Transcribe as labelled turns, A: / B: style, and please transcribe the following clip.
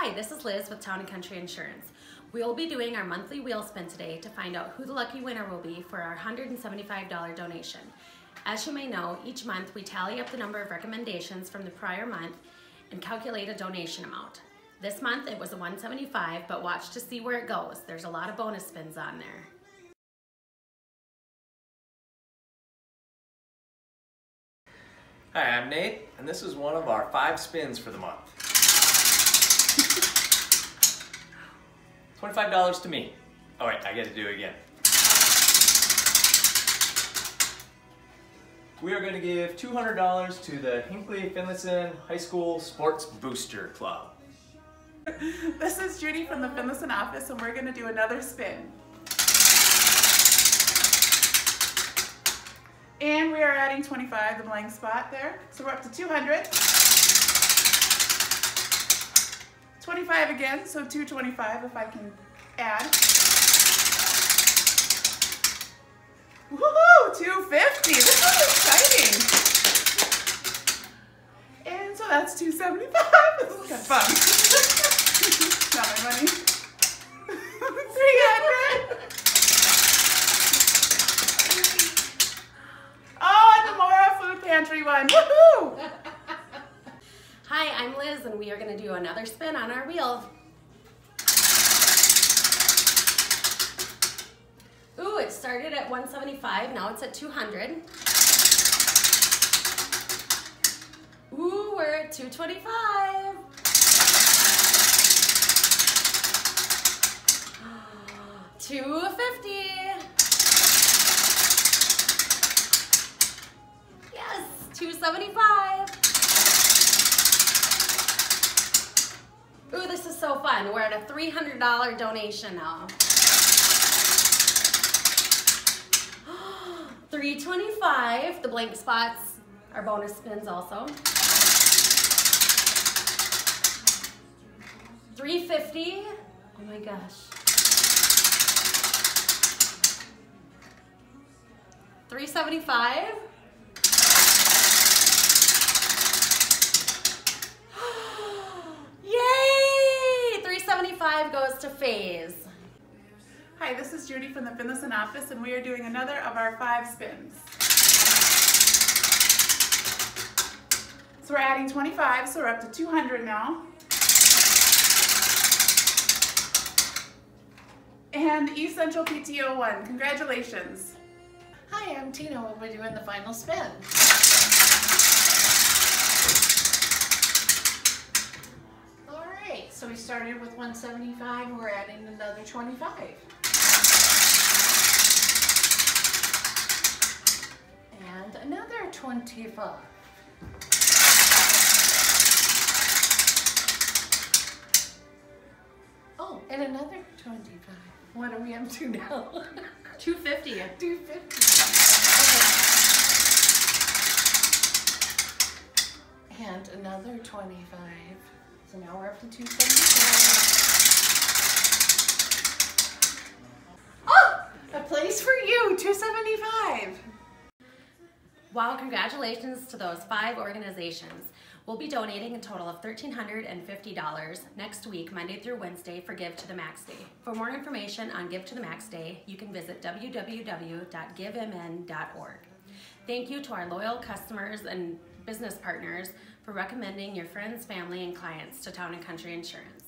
A: Hi, this is Liz with Town & Country Insurance. We will be doing our monthly wheel spin today to find out who the lucky winner will be for our $175 donation. As you may know, each month we tally up the number of recommendations from the prior month and calculate a donation amount. This month it was a 175, but watch to see where it goes. There's a lot of bonus spins on there.
B: Hi, I'm Nate, and this is one of our five spins for the month. $25 to me. All right, I gotta do it again. We are going to give $200 to the Hinckley Finlayson High School Sports Booster Club.
C: This is Judy from the Finlayson office and we're going to do another spin. And we are adding 25, the blank spot there. So we're up to 200. 25 again, so 225 if I can add. Woohoo! 250! This is exciting! And so that's 275. This is kind of fun. Not my money. 300! Oh, and the Mora Food Pantry one. Woohoo!
A: Hi, I'm Liz and we are going to do another spin on our wheel. Ooh, it started at 175, now it's at 200. Ooh, we're at 225. Ah, two fifty. Yes, two seventy five. Ooh, this so fun. We're at a three hundred dollar donation now. Three twenty five. The blank spots are bonus spins also. 350. Oh my gosh. 375. 375 goes to Phase.
C: Hi, this is Judy from the Finlayson office and we are doing another of our five spins. So we're adding 25, so we're up to 200 now. And East Central PTO 1, Congratulations.
D: Hi, I'm Tina. We'll be doing the final spin. All right, so we started with 175. We're adding another 25. And another 25. Oh, and another 25. What are we up to now?
A: 250.
D: 250. Okay. And another 25. So now we're up to 275. Oh, a place for you, 275.
A: Wow, congratulations to those five organizations. We'll be donating a total of $1,350 next week, Monday through Wednesday, for Give to the Max Day. For more information on Give to the Max Day, you can visit www.givemn.org. Thank you to our loyal customers and business partners for recommending your friends, family, and clients to Town & Country Insurance.